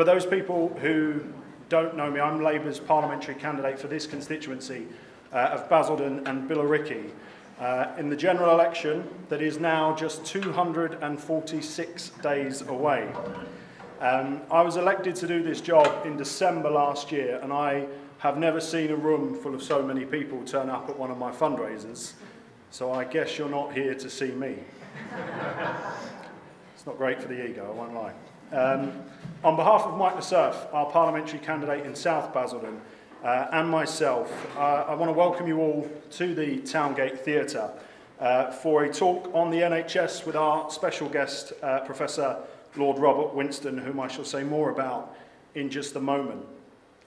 For those people who don't know me, I'm Labour's parliamentary candidate for this constituency uh, of Basildon and Billericay uh, in the general election that is now just 246 days away. Um, I was elected to do this job in December last year, and I have never seen a room full of so many people turn up at one of my fundraisers. So I guess you're not here to see me. it's not great for the ego, I won't lie. Um, on behalf of Mike Surf, our parliamentary candidate in South Basildon, uh, and myself, uh, I want to welcome you all to the Towngate Theatre uh, for a talk on the NHS with our special guest, uh, Professor Lord Robert Winston, whom I shall say more about in just a moment.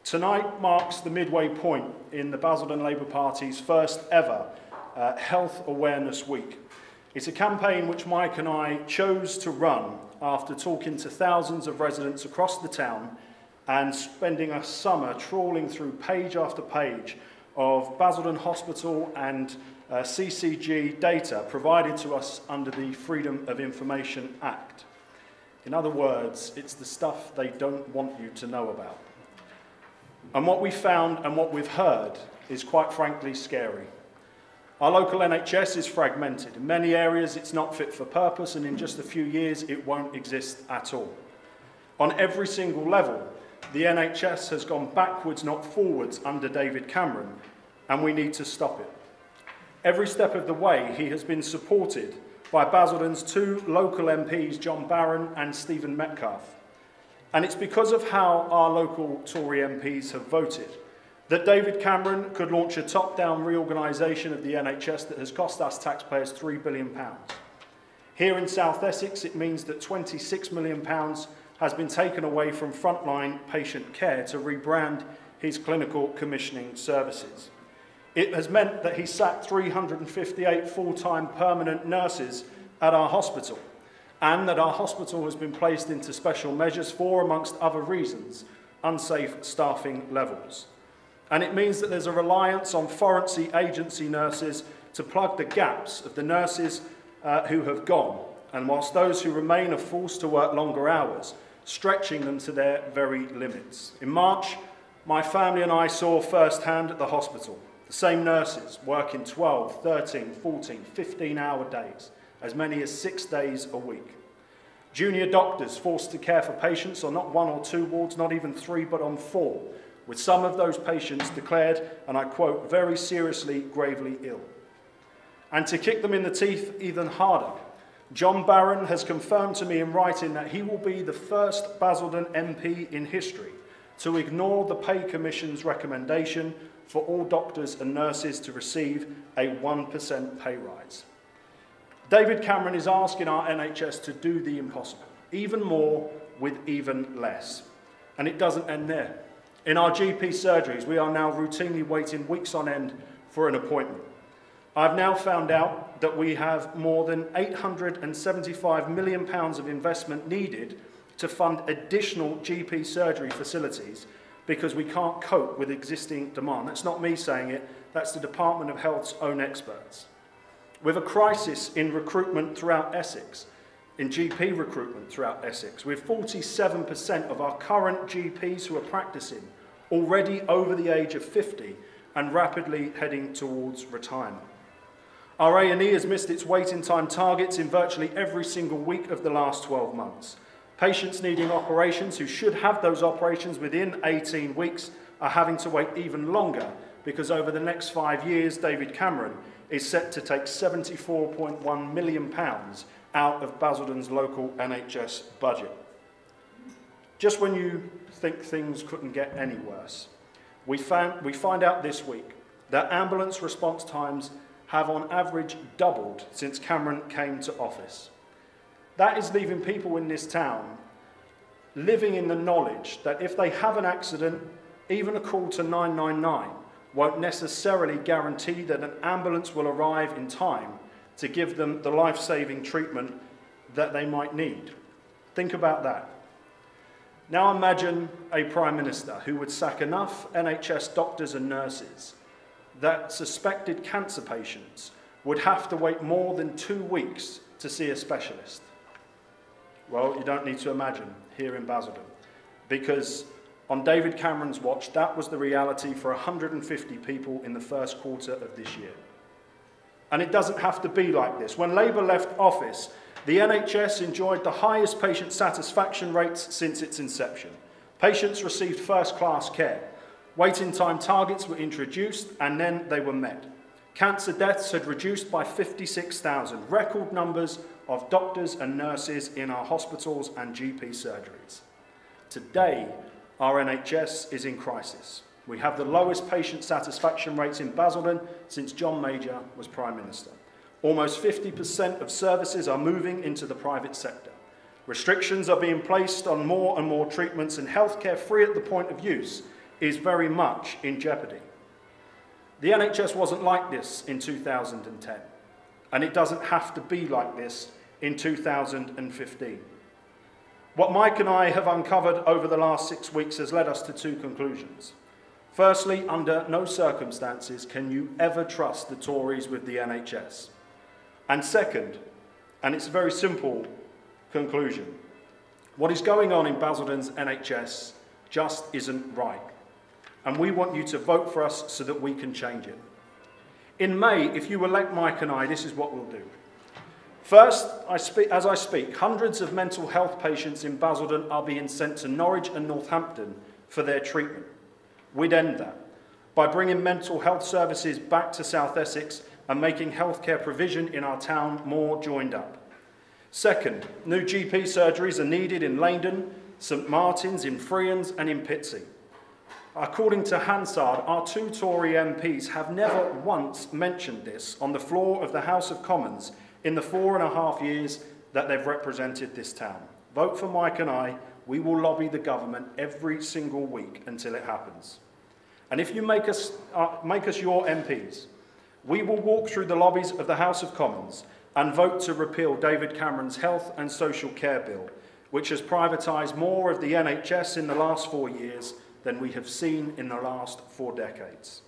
Tonight marks the midway point in the Basildon Labour Party's first ever uh, Health Awareness Week. It's a campaign which Mike and I chose to run after talking to thousands of residents across the town and spending a summer trawling through page after page of Basildon Hospital and uh, CCG data provided to us under the Freedom of Information Act. In other words, it's the stuff they don't want you to know about. And what we found and what we've heard is quite frankly scary. Our local NHS is fragmented. In many areas, it's not fit for purpose, and in just a few years, it won't exist at all. On every single level, the NHS has gone backwards, not forwards, under David Cameron, and we need to stop it. Every step of the way, he has been supported by Basildon's two local MPs, John Baron and Stephen Metcalfe. And it's because of how our local Tory MPs have voted that David Cameron could launch a top-down reorganisation of the NHS that has cost us taxpayers £3 billion. Here in South Essex, it means that £26 million has been taken away from frontline patient care to rebrand his clinical commissioning services. It has meant that he sacked 358 full-time permanent nurses at our hospital and that our hospital has been placed into special measures for, amongst other reasons, unsafe staffing levels. And it means that there's a reliance on foreign agency nurses to plug the gaps of the nurses uh, who have gone, and whilst those who remain are forced to work longer hours, stretching them to their very limits. In March, my family and I saw firsthand at the hospital the same nurses working 12, 13, 14, 15 hour days, as many as six days a week. Junior doctors forced to care for patients on not one or two wards, not even three, but on four, with some of those patients declared, and I quote, very seriously, gravely ill. And to kick them in the teeth even harder, John Baron has confirmed to me in writing that he will be the first Basildon MP in history to ignore the Pay Commission's recommendation for all doctors and nurses to receive a 1% pay rise. David Cameron is asking our NHS to do the impossible, even more with even less. And it doesn't end there. In our GP surgeries, we are now routinely waiting weeks on end for an appointment. I've now found out that we have more than £875 million of investment needed to fund additional GP surgery facilities because we can't cope with existing demand. That's not me saying it, that's the Department of Health's own experts. With a crisis in recruitment throughout Essex, in GP recruitment throughout Essex, with 47% of our current GPs who are practicing already over the age of 50 and rapidly heading towards retirement. Our A&E has missed its waiting time targets in virtually every single week of the last 12 months. Patients needing operations who should have those operations within 18 weeks are having to wait even longer because over the next five years, David Cameron is set to take £74.1 million out of Basildon's local NHS budget. Just when you think things couldn't get any worse, we, found, we find out this week that ambulance response times have on average doubled since Cameron came to office. That is leaving people in this town living in the knowledge that if they have an accident, even a call to 999 won't necessarily guarantee that an ambulance will arrive in time to give them the life saving treatment that they might need. Think about that. Now imagine a Prime Minister who would sack enough NHS doctors and nurses that suspected cancer patients would have to wait more than two weeks to see a specialist. Well, you don't need to imagine here in Basildon. because on David Cameron's watch, that was the reality for 150 people in the first quarter of this year. And it doesn't have to be like this. When Labour left office, the NHS enjoyed the highest patient satisfaction rates since its inception. Patients received first class care. Waiting time targets were introduced and then they were met. Cancer deaths had reduced by 56,000, record numbers of doctors and nurses in our hospitals and GP surgeries. Today, our NHS is in crisis. We have the lowest patient satisfaction rates in Basildon since John Major was Prime Minister. Almost 50% of services are moving into the private sector. Restrictions are being placed on more and more treatments, and healthcare free at the point of use is very much in jeopardy. The NHS wasn't like this in 2010, and it doesn't have to be like this in 2015. What Mike and I have uncovered over the last six weeks has led us to two conclusions. Firstly, under no circumstances can you ever trust the Tories with the NHS. And second, and it's a very simple conclusion, what is going on in Basildon's NHS just isn't right. And we want you to vote for us so that we can change it. In May, if you elect Mike and I, this is what we'll do. First, I speak, as I speak, hundreds of mental health patients in Basildon are being sent to Norwich and Northampton for their treatment. We'd end that by bringing mental health services back to South Essex and making healthcare provision in our town more joined up. Second, new GP surgeries are needed in Laindon, St Martin's, in Friends and in Pitsea. According to Hansard, our two Tory MPs have never once mentioned this on the floor of the House of Commons in the four and a half years that they've represented this town. Vote for Mike and I. We will lobby the government every single week until it happens. And if you make us, uh, make us your MPs, we will walk through the lobbies of the House of Commons and vote to repeal David Cameron's Health and Social Care Bill, which has privatised more of the NHS in the last four years than we have seen in the last four decades.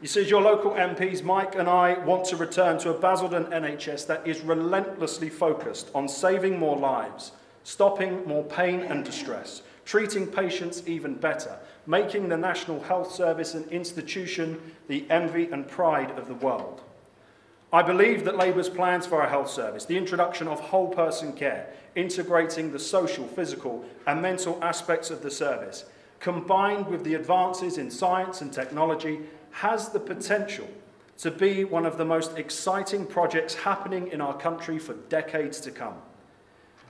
You see, your local MPs, Mike and I, want to return to a Basildon NHS that is relentlessly focused on saving more lives, stopping more pain and distress, treating patients even better, making the National Health Service an institution the envy and pride of the world. I believe that Labour's plans for our health service, the introduction of whole person care, integrating the social, physical, and mental aspects of the service, combined with the advances in science and technology, has the potential to be one of the most exciting projects happening in our country for decades to come.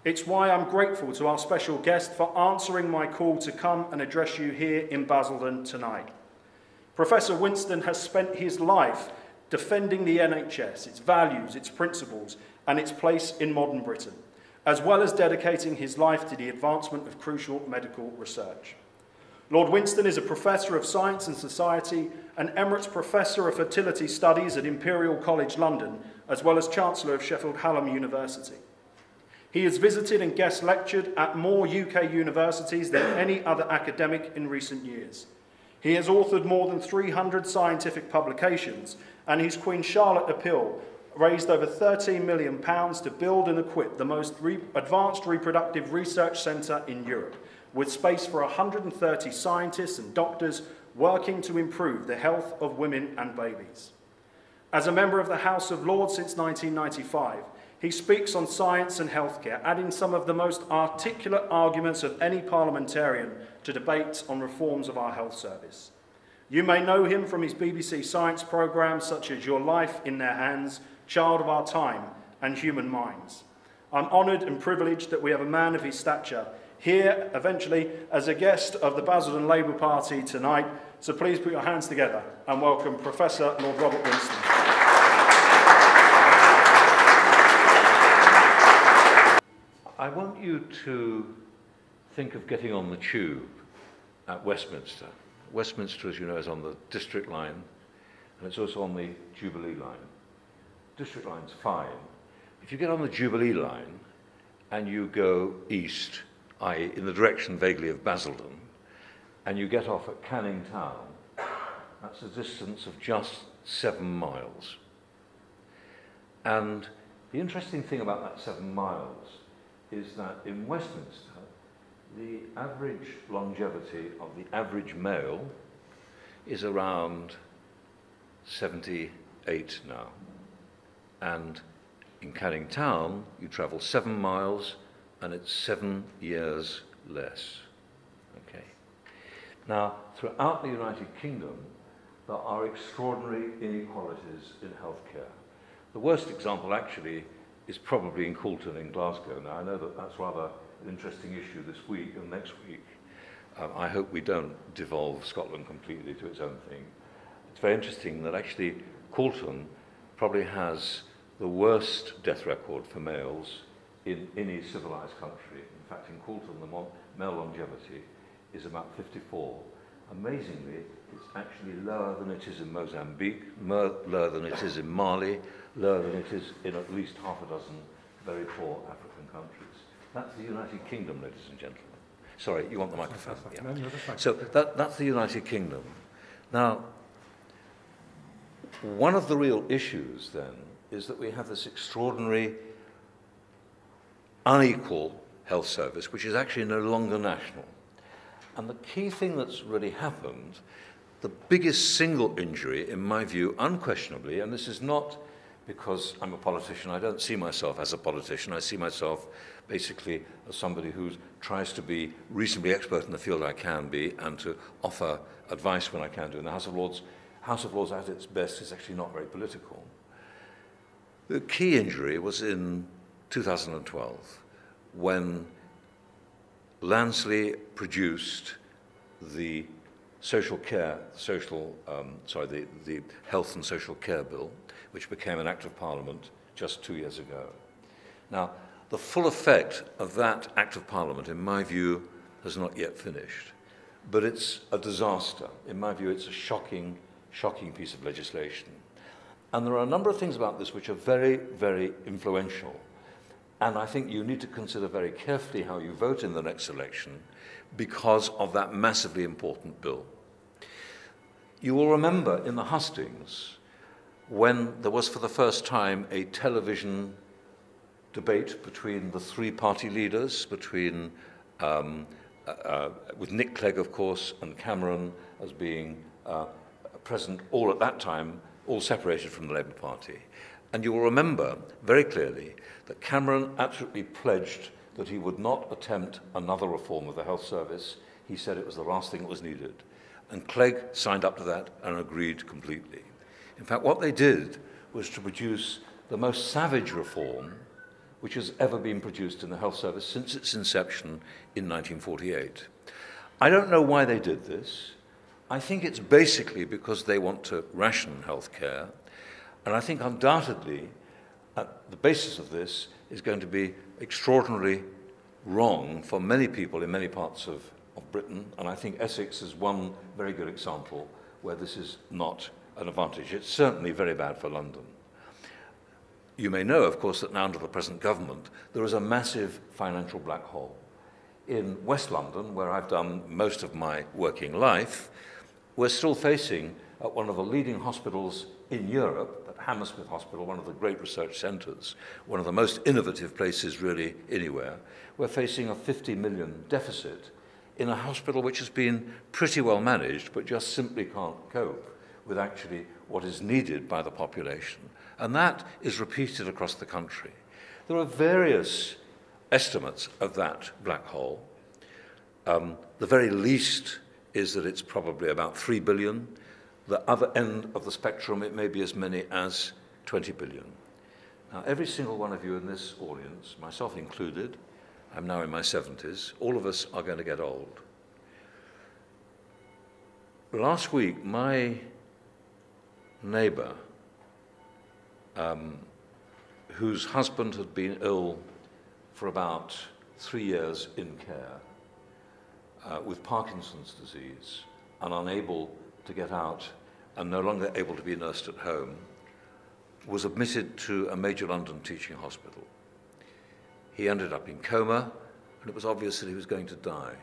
It's why I'm grateful to our special guest for answering my call to come and address you here in Basildon tonight. Professor Winston has spent his life defending the NHS, its values, its principles, and its place in modern Britain, as well as dedicating his life to the advancement of crucial medical research. Lord Winston is a Professor of Science and Society and Emeritus Professor of Fertility Studies at Imperial College London, as well as Chancellor of Sheffield Hallam University. He has visited and guest lectured at more UK universities than any other academic in recent years. He has authored more than 300 scientific publications, and his Queen Charlotte Appeal raised over £13 million to build and equip the most re advanced reproductive research centre in Europe, with space for 130 scientists and doctors working to improve the health of women and babies. As a member of the House of Lords since 1995, he speaks on science and healthcare, adding some of the most articulate arguments of any parliamentarian to debates on reforms of our health service. You may know him from his BBC science programmes such as Your Life in Their Hands, Child of Our Time, and Human Minds. I'm honoured and privileged that we have a man of his stature here eventually as a guest of the Basildon Labour Party tonight. So please put your hands together and welcome Professor Lord Robert Winston. I want to think of getting on the tube at Westminster. Westminster, as you know, is on the District line, and it's also on the Jubilee line. District line's fine. If you get on the Jubilee line and you go east, i.e. in the direction vaguely of Basildon, and you get off at Canning Town, that's a distance of just seven miles. And the interesting thing about that seven miles is that in Westminster, the average longevity of the average male is around 78 now. And in Canning Town, you travel seven miles and it's seven years less. Okay. Now, throughout the United Kingdom, there are extraordinary inequalities in healthcare. The worst example, actually, is probably in Coulton in Glasgow now. I know that that's rather an interesting issue this week and next week. Um, I hope we don't devolve Scotland completely to its own thing. It's very interesting that actually Coulton probably has the worst death record for males in any civilized country. In fact, in Coulton, the male longevity is about 54. Amazingly, it's actually lower than it is in Mozambique, lower than it is in Mali, lower than it is in at least half a dozen very poor African countries. That's the United Kingdom, ladies and gentlemen. Sorry, you want the microphone? Yeah. So that, that's the United Kingdom. Now, one of the real issues then is that we have this extraordinary, unequal health service, which is actually no longer national. And the key thing that's really happened, the biggest single injury, in my view, unquestionably, and this is not because I'm a politician, I don't see myself as a politician, I see myself basically as somebody who tries to be reasonably expert in the field I can be and to offer advice when I can do. And the House of Lords, House of Lords at its best is actually not very political. The key injury was in 2012 when Lansley produced the social care, social, um, sorry, the, the health and social care bill, which became an act of parliament just two years ago. Now, the full effect of that act of parliament, in my view, has not yet finished. But it's a disaster. In my view, it's a shocking, shocking piece of legislation. And there are a number of things about this which are very, very influential. And I think you need to consider very carefully how you vote in the next election because of that massively important bill. You will remember in the hustings when there was for the first time a television debate between the three party leaders, between um, uh, uh, with Nick Clegg, of course, and Cameron as being uh, present all at that time all separated from the Labour Party. And you will remember very clearly that Cameron absolutely pledged that he would not attempt another reform of the health service. He said it was the last thing that was needed. And Clegg signed up to that and agreed completely. In fact, what they did was to produce the most savage reform which has ever been produced in the health service since its inception in 1948. I don't know why they did this. I think it's basically because they want to ration healthcare. And I think undoubtedly, at the basis of this is going to be extraordinarily wrong for many people in many parts of, of Britain. And I think Essex is one very good example where this is not an advantage. It's certainly very bad for London. You may know, of course, that now under the present government, there is a massive financial black hole. In West London, where I've done most of my working life, we're still facing at one of the leading hospitals in Europe, at Hammersmith Hospital, one of the great research centres, one of the most innovative places really anywhere, we're facing a 50 million deficit in a hospital which has been pretty well managed but just simply can't cope with actually what is needed by the population. And that is repeated across the country. There are various estimates of that black hole. Um, the very least is that it's probably about 3 billion. The other end of the spectrum, it may be as many as 20 billion. Now, every single one of you in this audience, myself included, I'm now in my 70s, all of us are going to get old. Last week, my neighbor, um, whose husband had been ill for about three years in care, uh, with Parkinson's disease and unable to get out and no longer able to be nursed at home, was admitted to a major London teaching hospital. He ended up in coma, and it was obvious that he was going to die.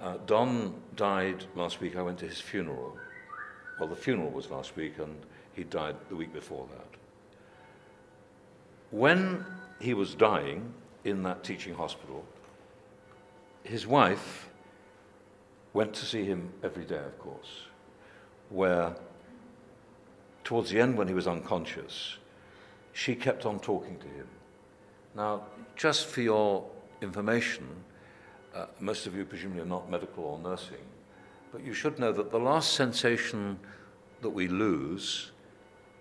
Uh, Don died last week. I went to his funeral. Well, the funeral was last week, and he died the week before that. When he was dying in that teaching hospital, his wife went to see him every day, of course, where towards the end, when he was unconscious, she kept on talking to him. Now, just for your information, uh, most of you presumably are not medical or nursing, but you should know that the last sensation that we lose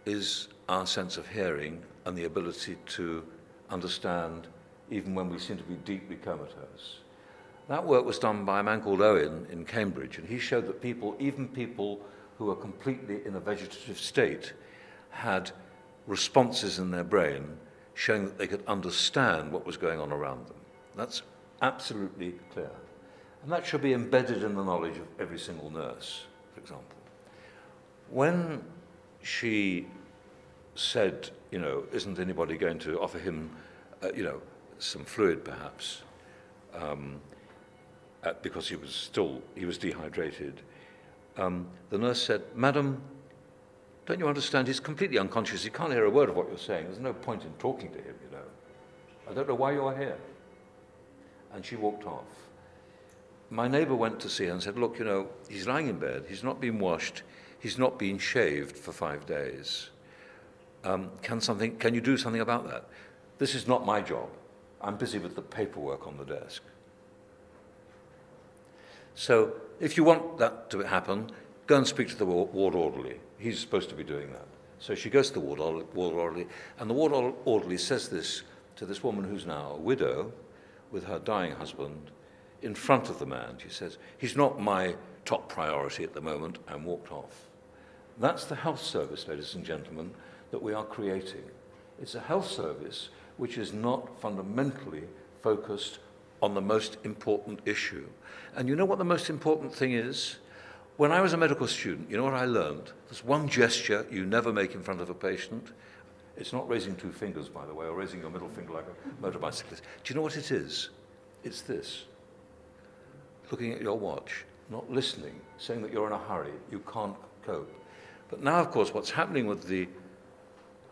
is our sense of hearing and the ability to understand even when we seem to be deeply comatose. That work was done by a man called Owen in Cambridge, and he showed that people, even people who were completely in a vegetative state, had responses in their brain showing that they could understand what was going on around them. That's absolutely clear. And that should be embedded in the knowledge of every single nurse, for example. When she said, you know, isn't anybody going to offer him, uh, you know, some fluid perhaps, um, uh, because he was still, he was dehydrated, um, the nurse said, Madam, don't you understand? He's completely unconscious. He can't hear a word of what you're saying. There's no point in talking to him, you know. I don't know why you're here. And she walked off. My neighbor went to see her and said, Look, you know, he's lying in bed. He's not been washed. He's not been shaved for five days. Um, can, something, can you do something about that? This is not my job. I'm busy with the paperwork on the desk. So if you want that to happen, go and speak to the ward orderly. He's supposed to be doing that. So she goes to the ward, orderly, and the ward orderly says this to this woman who's now a widow with her dying husband in front of the man. She says, He's not my top priority at the moment, and walked off. That's the health service, ladies and gentlemen, that we are creating. It's a health service which is not fundamentally focused on the most important issue. And you know what the most important thing is? When I was a medical student, you know what I learned? There's one gesture you never make in front of a patient. It's not raising two fingers, by the way, or raising your middle finger like a motorbicyclist. Do you know what it is? It's this looking at your watch, not listening, saying that you're in a hurry, you can't cope. But now, of course, what's happening with the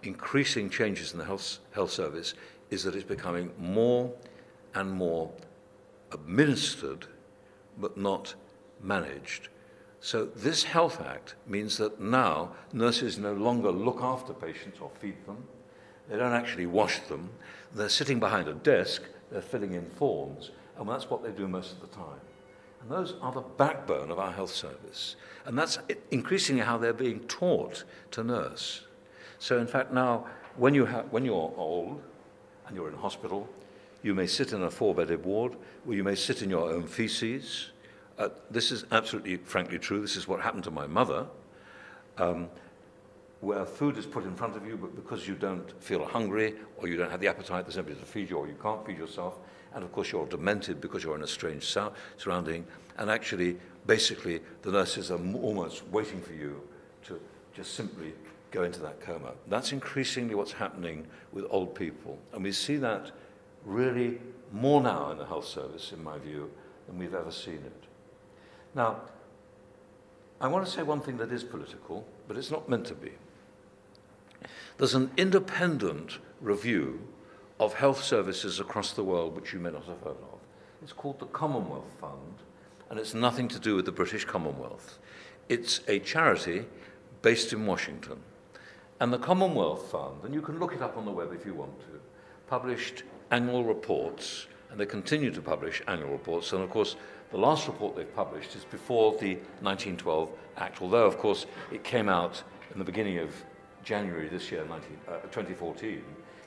increasing changes in the health, health service is that it's becoming more and more administered, but not managed. So this Health Act means that now nurses no longer look after patients or feed them. They don't actually wash them. They're sitting behind a desk, they're filling in forms, and that's what they do most of the time. And those are the backbone of our health service. And that's increasingly how they're being taught to nurse. So, in fact, now, when, you when you're old and you're in hospital, you may sit in a four bedded ward, or you may sit in your own feces. Uh, this is absolutely, frankly, true. This is what happened to my mother, um, where food is put in front of you, but because you don't feel hungry or you don't have the appetite, there's nobody to feed you, or you can't feed yourself. And of course, you're demented because you're in a strange surrounding. And actually, basically, the nurses are almost waiting for you to just simply go into that coma. That's increasingly what's happening with old people. And we see that really more now in the health service, in my view, than we've ever seen it. Now, I want to say one thing that is political, but it's not meant to be. There's an independent review of health services across the world which you may not have heard of. It's called the Commonwealth Fund, and it's nothing to do with the British Commonwealth. It's a charity based in Washington. And the Commonwealth Fund, and you can look it up on the web if you want to, published annual reports, and they continue to publish annual reports. And of course, the last report they've published is before the 1912 Act, although, of course, it came out in the beginning of January this year, 19, uh, 2014.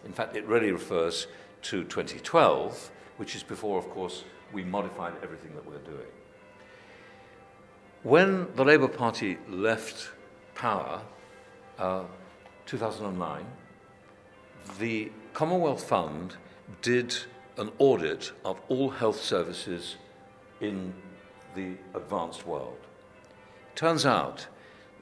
In fact, it really refers to 2012, which is before, of course, we modified everything that we're doing. When the Labour Party left power, uh, 2009, the Commonwealth Fund did an audit of all health services in the advanced world. Turns out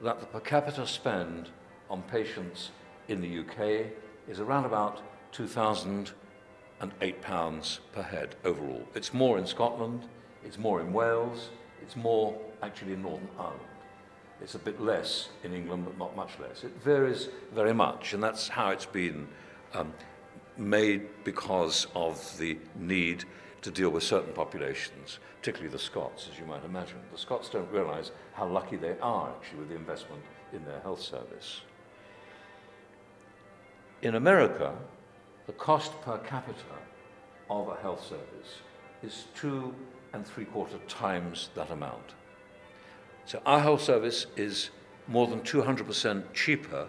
that the per capita spend on patients in the UK is around about 2,008 pounds per head overall. It's more in Scotland, it's more in Wales, it's more actually in Northern Ireland. It's a bit less in England, but not much less. It varies very much, and that's how it's been um, made because of the need to deal with certain populations, particularly the Scots, as you might imagine. The Scots don't realize how lucky they are actually with the investment in their health service. In America, the cost per capita of a health service is two and three quarter times that amount. So our health service is more than 200% cheaper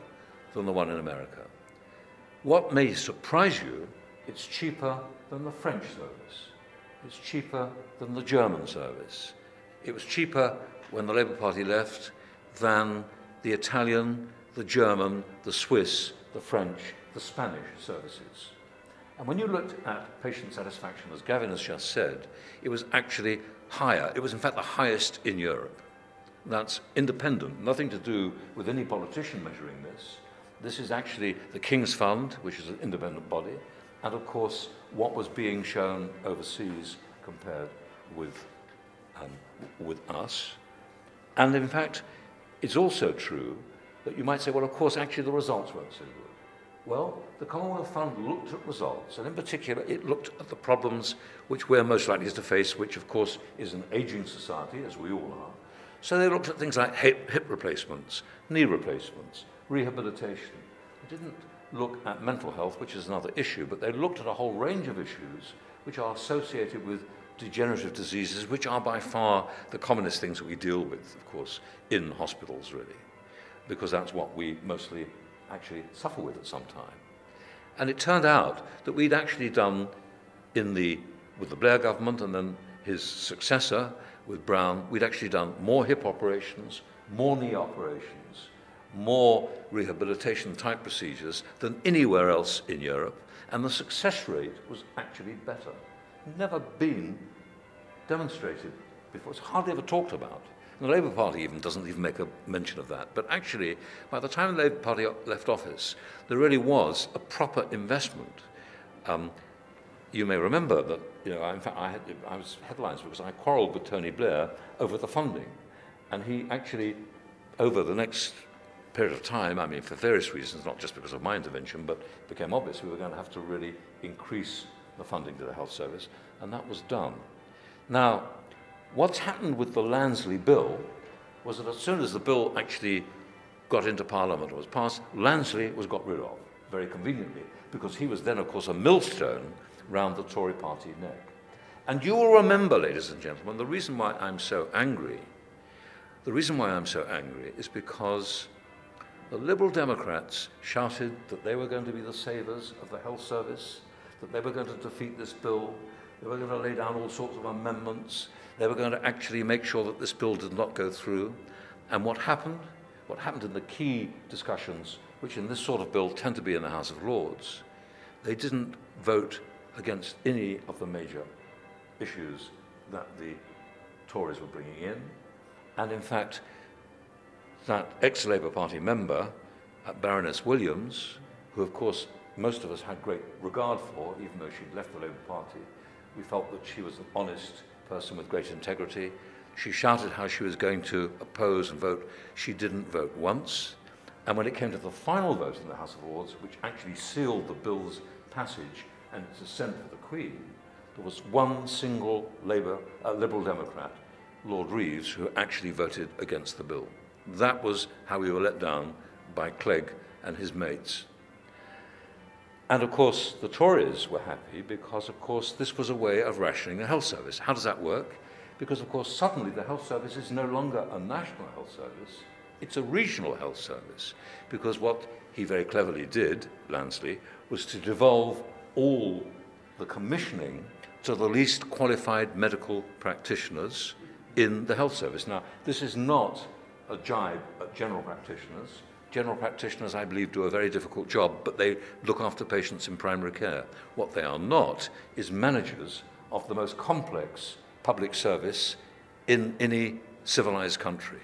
than the one in America. What may surprise you, it's cheaper than the French service. It's cheaper than the German service. It was cheaper when the Labour Party left than the Italian, the German, the Swiss, the French, the Spanish services. And when you looked at patient satisfaction, as Gavin has just said, it was actually higher. It was, in fact, the highest in Europe. That's independent, nothing to do with any politician measuring this. This is actually the King's Fund, which is an independent body, and of course, what was being shown overseas compared with, um, with us. And in fact, it's also true that you might say, well, of course, actually the results weren't so good. Well, the Commonwealth Fund looked at results, and in particular, it looked at the problems which we're most likely to face, which, of course, is an aging society, as we all are. So they looked at things like hip, hip replacements, knee replacements, rehabilitation. They didn't look at mental health, which is another issue, but they looked at a whole range of issues which are associated with degenerative diseases, which are by far the commonest things that we deal with, of course, in hospitals, really, because that's what we mostly actually suffer with at some time. And it turned out that we'd actually done in the, with the Blair government and then his successor with Brown, we'd actually done more hip operations, more knee operations, more rehabilitation type procedures than anywhere else in Europe, and the success rate was actually better. Never been demonstrated before. It's hardly ever talked about. And the Labour Party even doesn't even make a mention of that. But actually, by the time the Labour Party left office, there really was a proper investment. Um, you may remember that, you know, in fact, I, had, I was headlines because I quarrelled with Tony Blair over the funding. And he actually, over the next period of time, I mean, for various reasons, not just because of my intervention, but it became obvious we were going to have to really increase the funding to the health service, and that was done. Now, what's happened with the Lansley bill was that as soon as the bill actually got into Parliament or was passed, Lansley was got rid of, very conveniently, because he was then, of course, a millstone round the Tory party neck. And you will remember, ladies and gentlemen, the reason why I'm so angry, the reason why I'm so angry is because the Liberal Democrats shouted that they were going to be the savers of the health service, that they were going to defeat this bill, they were going to lay down all sorts of amendments, they were going to actually make sure that this bill did not go through. And what happened? What happened in the key discussions, which in this sort of bill tend to be in the House of Lords, they didn't vote against any of the major issues that the Tories were bringing in. And in fact, that ex-Labour Party member, uh, Baroness Williams, who of course most of us had great regard for, even though she'd left the Labour Party, we felt that she was an honest person with great integrity. She shouted how she was going to oppose and vote. She didn't vote once. And when it came to the final vote in the House of Lords, which actually sealed the bill's passage and its assent for the Queen, there was one single Labour, uh, Liberal Democrat, Lord Greaves, who actually voted against the bill. That was how we were let down by Clegg and his mates. And of course, the Tories were happy because, of course, this was a way of rationing the health service. How does that work? Because, of course, suddenly the health service is no longer a national health service, it's a regional health service. Because what he very cleverly did, Lansley, was to devolve all the commissioning to the least qualified medical practitioners in the health service. Now, this is not a jibe at general practitioners. General practitioners, I believe, do a very difficult job, but they look after patients in primary care. What they are not is managers of the most complex public service in any civilized country.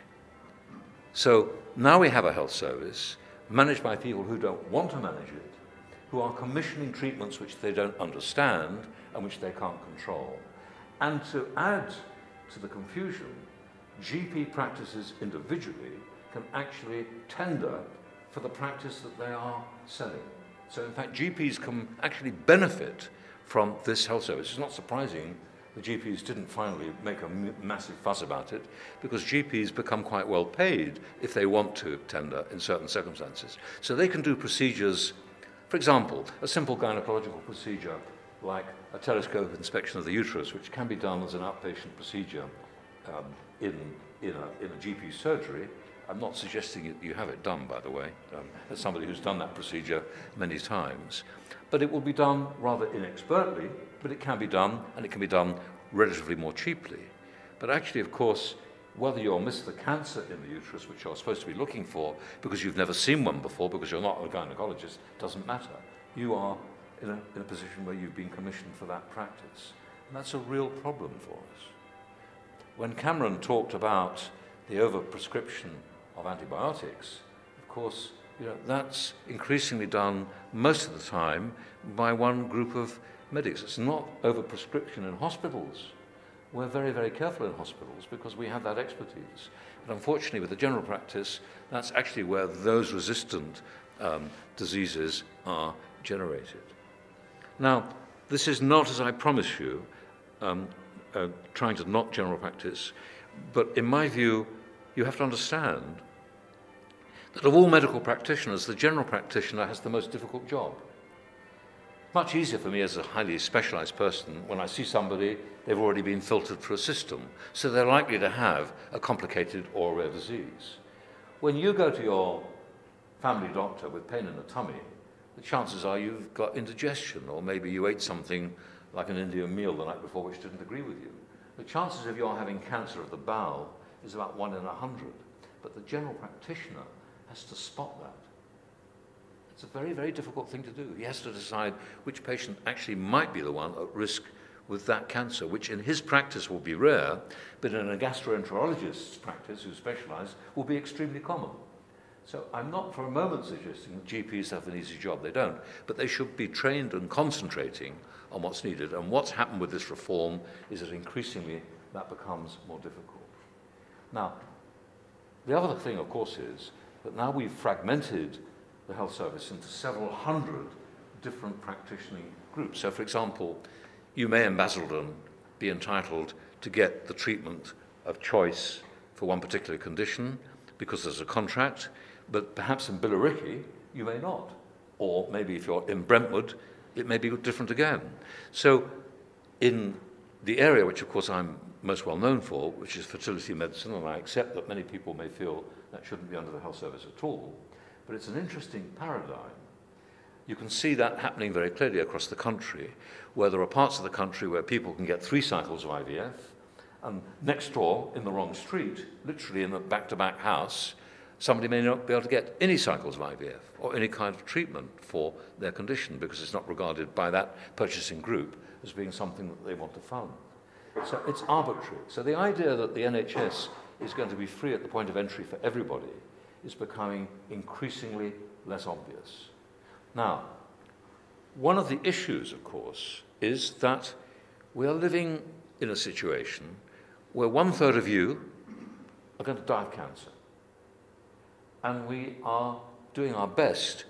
So now we have a health service managed by people who don't want to manage it, who are commissioning treatments which they don't understand and which they can't control. And to add to the confusion, GP practices individually can actually tender for the practice that they are selling. So in fact, GPs can actually benefit from this health service. It's not surprising the GPs didn't finally make a massive fuss about it because GPs become quite well paid if they want to tender in certain circumstances. So they can do procedures, for example, a simple gynecological procedure like a telescope inspection of the uterus, which can be done as an outpatient procedure um, in, in, a, in a GP surgery. I'm not suggesting that you have it done, by the way, um, as somebody who's done that procedure many times. But it will be done rather inexpertly, but it can be done, and it can be done relatively more cheaply. But actually, of course, whether you'll miss the cancer in the uterus, which you're supposed to be looking for because you've never seen one before, because you're not a gynecologist, doesn't matter. You are in a, in a position where you've been commissioned for that practice. And that's a real problem for us. When Cameron talked about the overprescription of antibiotics, of course, you know, that's increasingly done most of the time by one group of medics. It's not overprescription in hospitals. We're very, very careful in hospitals because we have that expertise. But unfortunately, with the general practice, that's actually where those resistant um, diseases are generated. Now, this is not, as I promise you, um, uh, trying to knock general practice, but in my view, you have to understand that of all medical practitioners, the general practitioner has the most difficult job. Much easier for me as a highly specialized person when I see somebody, they've already been filtered through a system, so they're likely to have a complicated or rare disease. When you go to your family doctor with pain in the tummy, the chances are you've got indigestion, or maybe you ate something like an Indian meal the night before which didn't agree with you. The chances of your having cancer of the bowel is about one in a hundred. But the general practitioner has to spot that. It's a very, very difficult thing to do. He has to decide which patient actually might be the one at risk with that cancer, which in his practice will be rare, but in a gastroenterologist's practice who specialize will be extremely common. So I'm not for a moment suggesting GPs have an easy job. They don't. But they should be trained and concentrating on what's needed. And what's happened with this reform is that increasingly that becomes more difficult. Now, the other thing, of course, is that now we've fragmented the health service into several hundred different practicing groups. So, for example, you may in Basildon be entitled to get the treatment of choice for one particular condition because there's a contract but perhaps in Billericay, you may not. Or maybe if you're in Brentwood, it may be different again. So, in the area which, of course, I'm most well known for, which is fertility medicine, and I accept that many people may feel that shouldn't be under the health service at all, but it's an interesting paradigm. You can see that happening very clearly across the country, where there are parts of the country where people can get three cycles of IVF, and next door in the wrong street, literally in a back to back house, somebody may not be able to get any cycles of IVF or any kind of treatment for their condition because it's not regarded by that purchasing group as being something that they want to fund. So it's arbitrary. So the idea that the NHS is going to be free at the point of entry for everybody is becoming increasingly less obvious. Now, one of the issues, of course, is that we are living in a situation where one third of you are going to die of cancer and we are doing our best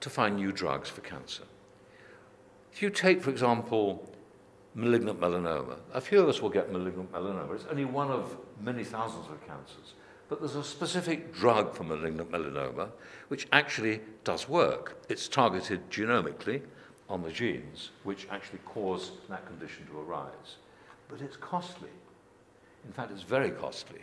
to find new drugs for cancer. If you take, for example, malignant melanoma, a few of us will get malignant melanoma. It's only one of many thousands of cancers. But there's a specific drug for malignant melanoma which actually does work. It's targeted genomically on the genes which actually cause that condition to arise. But it's costly. In fact, it's very costly.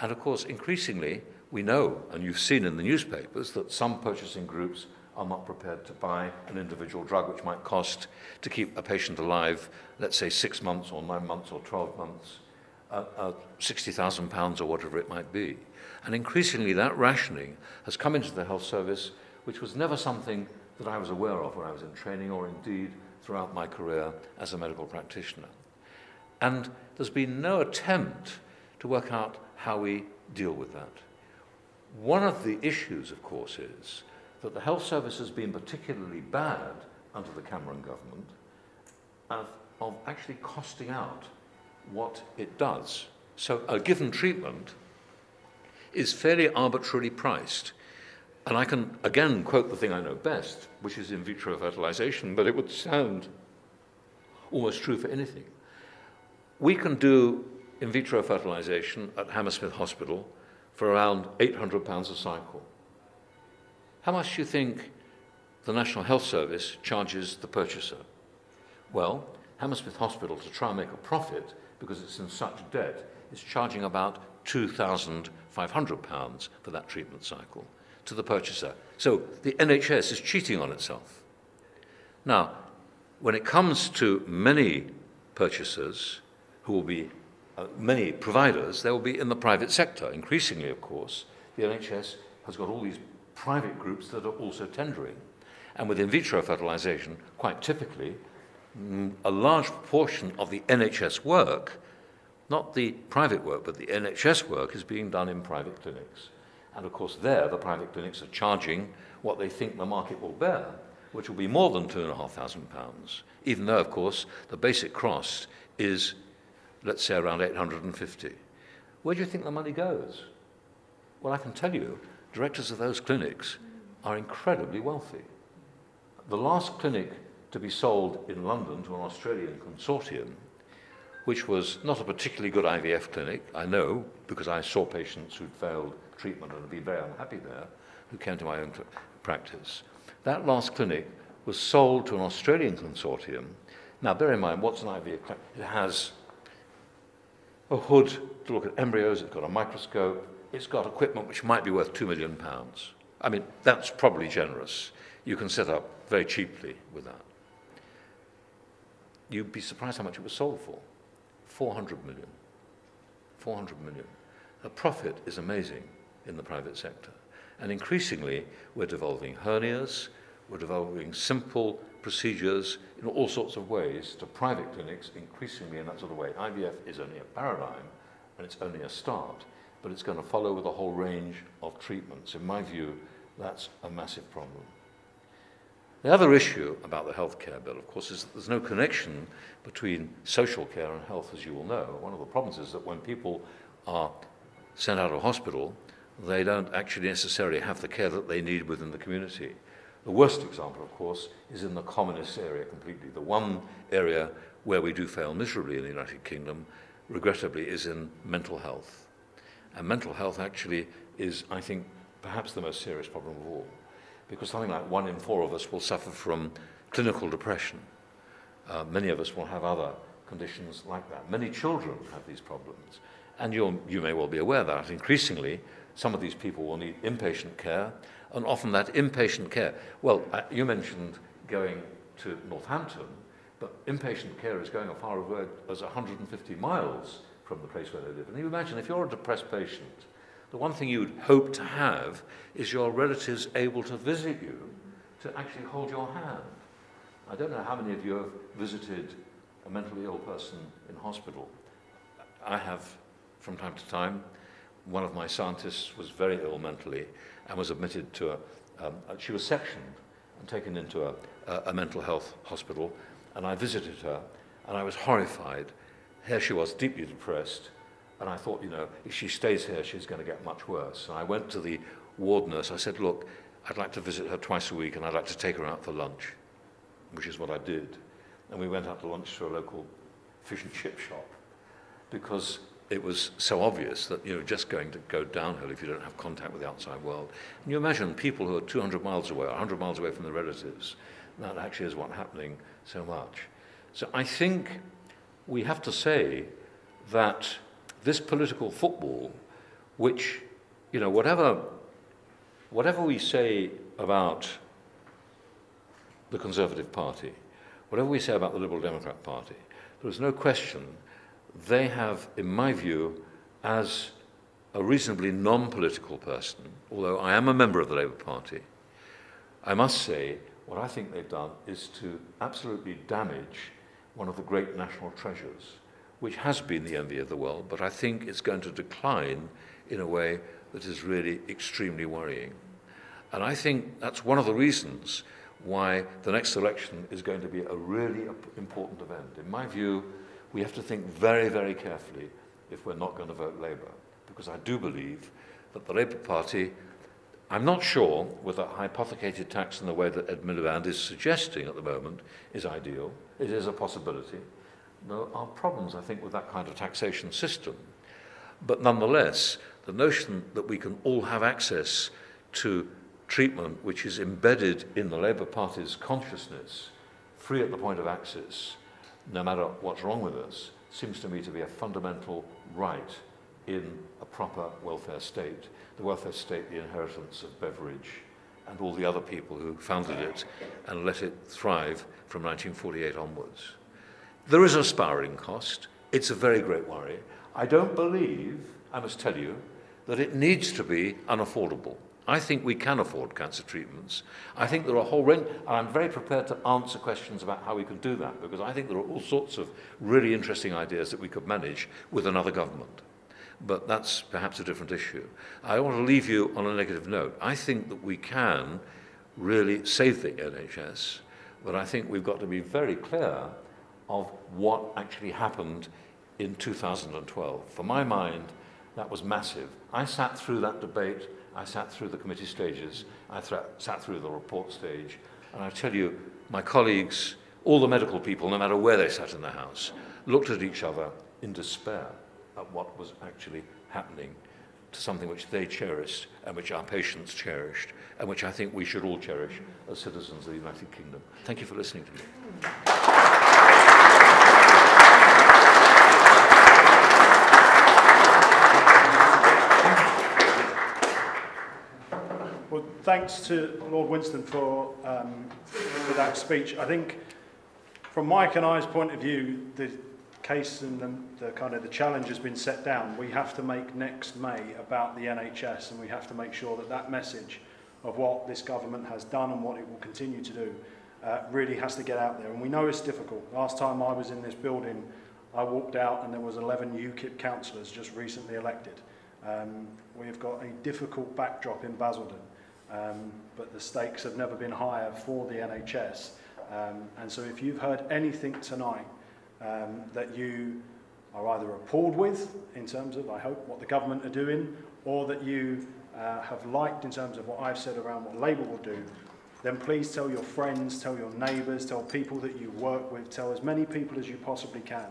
And of course, increasingly, we know, and you've seen in the newspapers, that some purchasing groups are not prepared to buy an individual drug which might cost to keep a patient alive, let's say six months or nine months or 12 months, uh, uh, 60,000 pounds or whatever it might be. And increasingly that rationing has come into the health service, which was never something that I was aware of when I was in training or indeed throughout my career as a medical practitioner. And there's been no attempt to work out how we deal with that. One of the issues, of course, is that the health service has been particularly bad under the Cameron government of, of actually costing out what it does. So a given treatment is fairly arbitrarily priced. And I can again quote the thing I know best, which is in vitro fertilization, but it would sound almost true for anything. We can do in vitro fertilization at Hammersmith Hospital for around £800 a cycle. How much do you think the National Health Service charges the purchaser? Well, Hammersmith Hospital, to try and make a profit, because it's in such debt, is charging about £2,500 for that treatment cycle to the purchaser. So the NHS is cheating on itself. Now, when it comes to many purchasers who will be uh, many providers, they will be in the private sector. Increasingly, of course, the NHS has got all these private groups that are also tendering. And with in vitro fertilization, quite typically, a large proportion of the NHS work, not the private work, but the NHS work, is being done in private clinics. And of course, there, the private clinics are charging what they think the market will bear, which will be more than £2,500, even though, of course, the basic cost is, let's say, around 850 Where do you think the money goes? Well, I can tell you, directors of those clinics are incredibly wealthy. The last clinic to be sold in London to an Australian consortium, which was not a particularly good IVF clinic, I know, because I saw patients who'd failed treatment and had been very unhappy there, who came to my own practice. That last clinic was sold to an Australian consortium. Now, bear in mind, what's an IVF clinic? It has a hood to look at embryos, it's got a microscope, it's got equipment which might be worth £2 million. I mean, that's probably generous. You can set up very cheaply with that. You'd be surprised how much it was sold for. 400 million. 400 million. A profit is amazing in the private sector. And increasingly, we're developing hernias, we're developing simple procedures in all sorts of ways to private clinics, increasingly in that sort of way. IVF is only a paradigm, and it's only a start, but it's going to follow with a whole range of treatments. In my view, that's a massive problem. The other issue about the healthcare bill, of course, is that there's no connection between social care and health, as you will know. One of the problems is that when people are sent out of hospital, they don't actually necessarily have the care that they need within the community. The worst example, of course, is in the communist area completely. The one area where we do fail miserably in the United Kingdom, regrettably, is in mental health. And mental health actually is, I think, perhaps the most serious problem of all. Because something like one in four of us will suffer from clinical depression. Uh, many of us will have other conditions like that. Many children have these problems. And you you may well be aware that increasingly some of these people will need inpatient care, and often that inpatient care, well, uh, you mentioned going to Northampton, but inpatient care is going as far away as 150 miles from the place where they live. And you imagine if you're a depressed patient, the one thing you'd hope to have is your relatives able to visit you to actually hold your hand. I don't know how many of you have visited a mentally ill person in hospital. I have from time to time. One of my scientists was very ill mentally and was admitted to a, um, she was sectioned and taken into a, a, a mental health hospital. And I visited her and I was horrified. Here she was, deeply depressed. And I thought, you know, if she stays here, she's going to get much worse. And I went to the ward nurse. I said, look, I'd like to visit her twice a week and I'd like to take her out for lunch, which is what I did. And we went out to lunch to a local fish and chip shop because it was so obvious that you know just going to go downhill if you don't have contact with the outside world. And you imagine people who are 200 miles away, 100 miles away from their relatives. That actually is what's happening so much. So I think we have to say that this political football, which you know whatever whatever we say about the Conservative Party, whatever we say about the Liberal Democrat Party, there is no question they have, in my view, as a reasonably non-political person, although I am a member of the Labour Party, I must say what I think they've done is to absolutely damage one of the great national treasures, which has been the envy of the world, but I think it's going to decline in a way that is really extremely worrying. And I think that's one of the reasons why the next election is going to be a really important event. In my view, we have to think very, very carefully if we're not going to vote Labour. Because I do believe that the Labour Party, I'm not sure whether hypothecated tax in the way that Ed Miliband is suggesting at the moment is ideal. It is a possibility. There are problems, I think, with that kind of taxation system. But nonetheless, the notion that we can all have access to treatment which is embedded in the Labour Party's consciousness, free at the point of access, no matter what's wrong with us, seems to me to be a fundamental right in a proper welfare state. The welfare state, the inheritance of Beveridge and all the other people who founded it and let it thrive from 1948 onwards. There is a sparring cost. It's a very great worry. I don't believe, I must tell you, that it needs to be unaffordable. I think we can afford cancer treatments. I think there are a whole range, and I'm very prepared to answer questions about how we can do that, because I think there are all sorts of really interesting ideas that we could manage with another government. But that's perhaps a different issue. I want to leave you on a negative note. I think that we can really save the NHS, but I think we've got to be very clear of what actually happened in 2012. For my mind, that was massive. I sat through that debate, I sat through the committee stages, I sat through the report stage, and I tell you, my colleagues, all the medical people, no matter where they sat in the House, looked at each other in despair at what was actually happening to something which they cherished and which our patients cherished and which I think we should all cherish as citizens of the United Kingdom. Thank you for listening to me. Thanks to Lord Winston for, um, for that speech. I think from Mike and I's point of view, the case and the, the kind of the challenge has been set down. We have to make next May about the NHS and we have to make sure that that message of what this government has done and what it will continue to do uh, really has to get out there. And we know it's difficult. Last time I was in this building, I walked out and there was 11 UKIP councillors just recently elected. Um, we've got a difficult backdrop in Basildon. um, but the stakes have never been higher for the NHS. Um, and so if you've heard anything tonight um, that you are either appalled with in terms of, I hope, what the government are doing, or that you uh, have liked in terms of what I've said around what Labour will do, then please tell your friends, tell your neighbours, tell people that you work with, tell as many people as you possibly can.